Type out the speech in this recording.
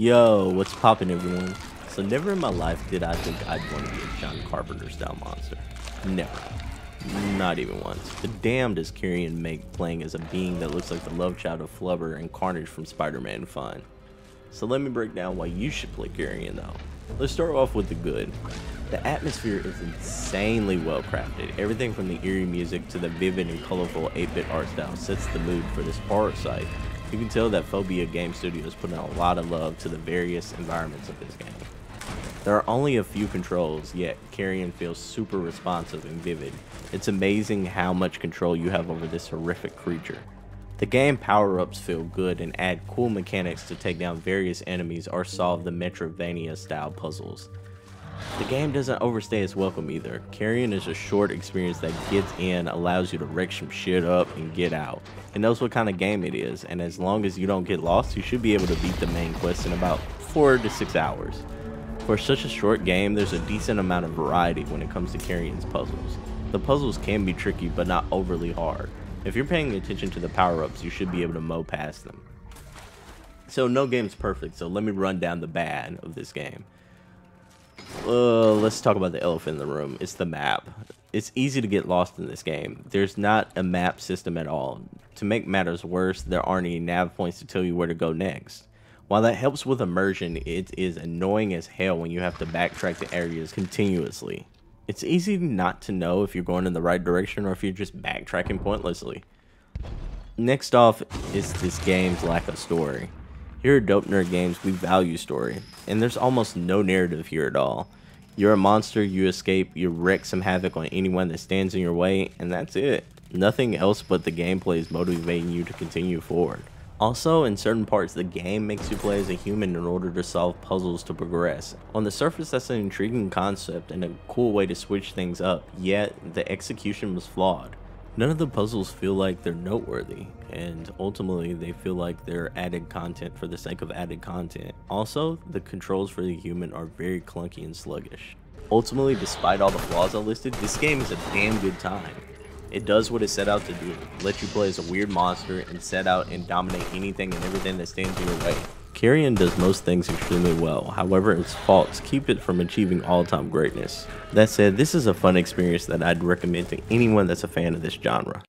Yo, what's poppin' everyone? So never in my life did I think I'd want to be a John Carpenter style monster. Never. Not even once. But damn does Carrion make playing as a being that looks like the love child of Flubber and Carnage from Spider-Man fun. So let me break down why you should play Carrion though. Let's start off with the good. The atmosphere is insanely well crafted. Everything from the eerie music to the vivid and colorful 8-bit art style sets the mood for this horror site you can tell that Phobia Game Studios put in a lot of love to the various environments of this game. There are only a few controls, yet Carrion feels super responsive and vivid. It's amazing how much control you have over this horrific creature. The game power-ups feel good and add cool mechanics to take down various enemies or solve the Metroidvania style puzzles. The game doesn't overstay its welcome either. Carrion is a short experience that gets in, allows you to wreck some shit up and get out. It knows what kind of game it is, and as long as you don't get lost, you should be able to beat the main quest in about 4 to 6 hours. For such a short game, there's a decent amount of variety when it comes to Carrion's puzzles. The puzzles can be tricky, but not overly hard. If you're paying attention to the power-ups, you should be able to mow past them. So no game's perfect, so let me run down the bad of this game. Uh, let's talk about the elephant in the room. It's the map. It's easy to get lost in this game. There's not a map system at all. To make matters worse, there aren't any nav points to tell you where to go next. While that helps with immersion, it is annoying as hell when you have to backtrack the areas continuously. It's easy not to know if you're going in the right direction or if you're just backtracking pointlessly. Next off is this game's lack of story. Here at Dope Nerd Games, we value story, and there's almost no narrative here at all. You're a monster, you escape, you wreak some havoc on anyone that stands in your way, and that's it. Nothing else but the gameplay is motivating you to continue forward. Also, in certain parts, the game makes you play as a human in order to solve puzzles to progress. On the surface, that's an intriguing concept and a cool way to switch things up, yet the execution was flawed. None of the puzzles feel like they're noteworthy, and ultimately they feel like they're added content for the sake of added content. Also, the controls for the human are very clunky and sluggish. Ultimately, despite all the flaws I listed, this game is a damn good time. It does what it set out to do, let you play as a weird monster and set out and dominate anything and everything that stands in your way. Carrion does most things extremely well, however its faults keep it from achieving all-time greatness. That said, this is a fun experience that I'd recommend to anyone that's a fan of this genre.